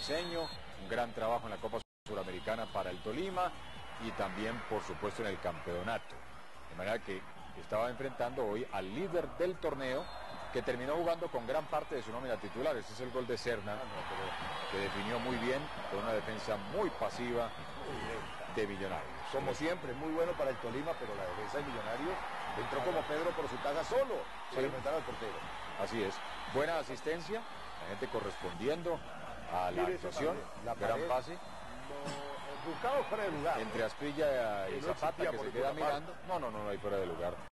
Briseño, un gran trabajo en la Copa Suramericana para el Tolima y también, por supuesto, en el campeonato. De manera que estaba enfrentando hoy al líder del torneo, que terminó jugando con gran parte de su nómina titular. Ese es el gol de Serna, que definió muy bien, con una defensa muy pasiva de Millonarios. Como siempre, muy bueno para el Tolima, pero la defensa de Millonarios entró como Pedro por su caja solo para enfrentar al portero. Así es. Buena asistencia, la gente correspondiendo a la actuación, la gran pase. Buscado fuera de lugar. Entre Asprilla y Zapata que se queda mirando. No, no, no, no hay fuera de lugar.